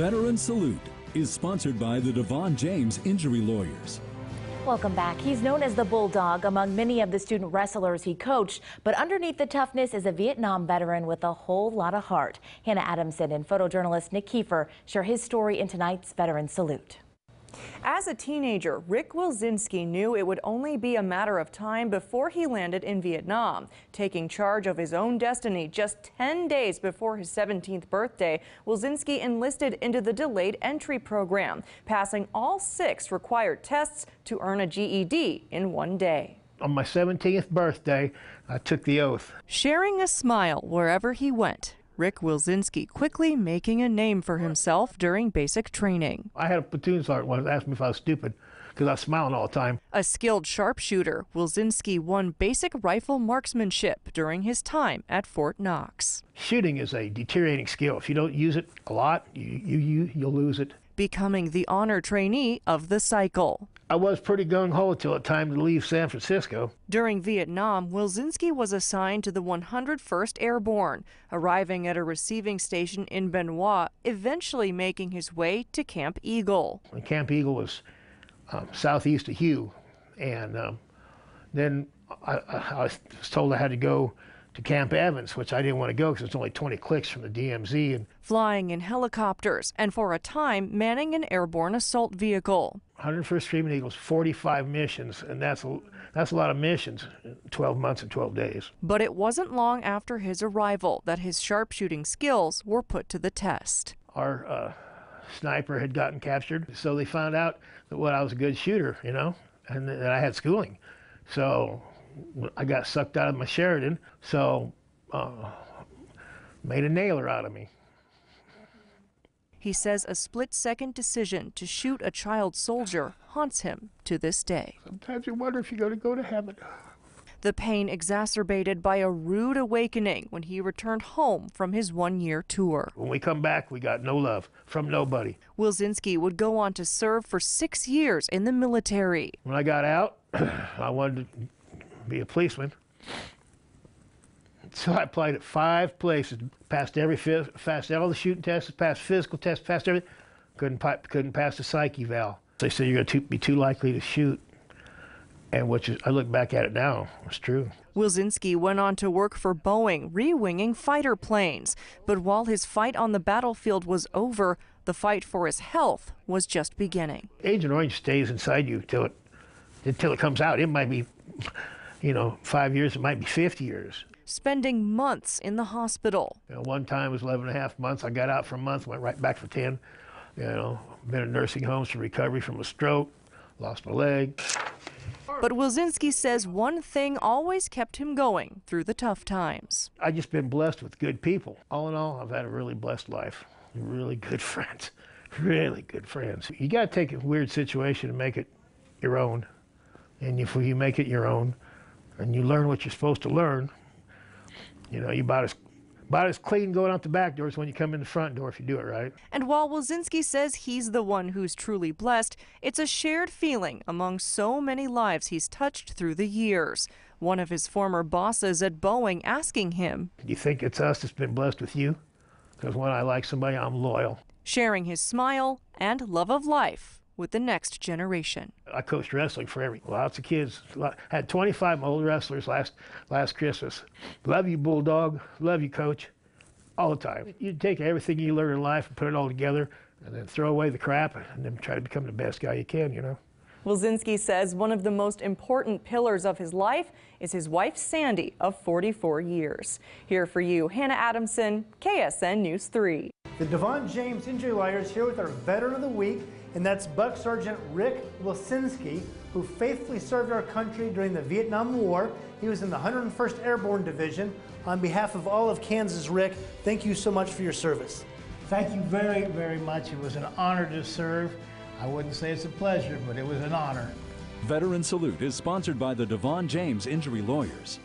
Veteran Salute is sponsored by the DeVaughn James Injury Lawyers. Welcome back. He's known as the Bulldog among many of the student wrestlers he coached, but underneath the toughness is a Vietnam veteran with a whole lot of heart. Hannah Adamson and photojournalist Nick Kiefer share his story in tonight's Veteran Salute. As a teenager, Rick Wilczynski knew it would only be a matter of time before he landed in Vietnam. Taking charge of his own destiny just 10 days before his 17th birthday, Wilczynski enlisted into the delayed entry program, passing all six required tests to earn a GED in one day. On my 17th birthday, I took the oath. Sharing a smile wherever he went, Rick Wilczynski quickly making a name for himself during basic training. I had a platoon sergeant once ask me if I was stupid because I was smiling all the time. A skilled sharpshooter, Wilczynski won basic rifle marksmanship during his time at Fort Knox. Shooting is a deteriorating skill. If you don't use it a lot, you, you, you, you'll lose it. Becoming the honor trainee of the cycle. I was pretty gung ho until it time to leave San Francisco. During Vietnam, Wilczynski was assigned to the 101st Airborne, arriving at a receiving station in Bien Hoa, eventually making his way to Camp Eagle. And Camp Eagle was um, southeast of Hue, and um, then I, I, was told I had to go to Camp Evans, which I didn't want to go because it's only 20 clicks from the DMZ. And Flying in helicopters and for a time manning an airborne assault vehicle. 101st Screaming Eagles, 45 missions, and that's a, that's a lot of missions, 12 months and 12 days. But it wasn't long after his arrival that his sharpshooting skills were put to the test. Our uh, sniper had gotten captured, so they found out that what I was a good shooter, you know, and that I had schooling. So I got sucked out of my Sheridan, so uh, made a nailer out of me. He says a split second decision to shoot a child soldier haunts him to this day. Sometimes you wonder if you're going to go to heaven. The pain exacerbated by a rude awakening when he returned home from his one year tour. When we come back, we got no love from nobody. Wilczynski would go on to serve for six years in the military. When I got out, I wanted to be a policeman. So I applied at five places, passed every passed all the shooting tests, passed physical tests, passed everything. Couldn't couldn't pass the psyche eval. They said you're going to be too likely to shoot, and which is I look back at it now, it's true. Wilczynski went on to work for Boeing, re-winging fighter planes. But while his fight on the battlefield was over, the fight for his health was just beginning. Agent Orange stays inside you till it until it comes out. It might be you know, five years, it might be 50 years. Spending months in the hospital. You know, one time was 11 and a half months. I got out for a month, went right back for 10. You know, been in nursing homes for recovery from a stroke, lost my leg. But Wilczynski says one thing always kept him going through the tough times. I've just been blessed with good people. All in all, I've had a really blessed life. Really good friends. Really good friends. You got to take a weird situation and make it your own. And if you make it your own, and you learn what you're supposed to learn, you know, you about as about as clean going out the back door as when you come in the front door if you do it right. And while Wilczynski says he's the one who's truly blessed, it's a shared feeling among so many lives he's touched through the years. One of his former bosses at Boeing asking him, Do you think it's us that's been blessed with you? Because when I like somebody, I'm loyal. Sharing his smile and love of life with the next generation. I coached wrestling for every lots of kids. Had 25 old wrestlers last last Christmas. Love you, Bulldog. Love you, Coach. All the time. You take everything you learn in life and put it all together, and then throw away the crap, and then try to become the best guy you can. You know. Wilczynski says one of the most important pillars of his life is his wife, Sandy, of 44 years. Here for you, Hannah Adamson, KSN News 3. The DeVaughn James Injury Lawyers here with our Veteran of the Week and that's Buck Sergeant Rick Wilczynski, who faithfully served our country during the Vietnam War. He was in the 101st Airborne Division. On behalf of all of Kansas, Rick, thank you so much for your service. Thank you very, very much. It was an honor to serve. I wouldn't say it's a pleasure, but it was an honor. Veteran Salute is sponsored by the DeVaughn James Injury Lawyers.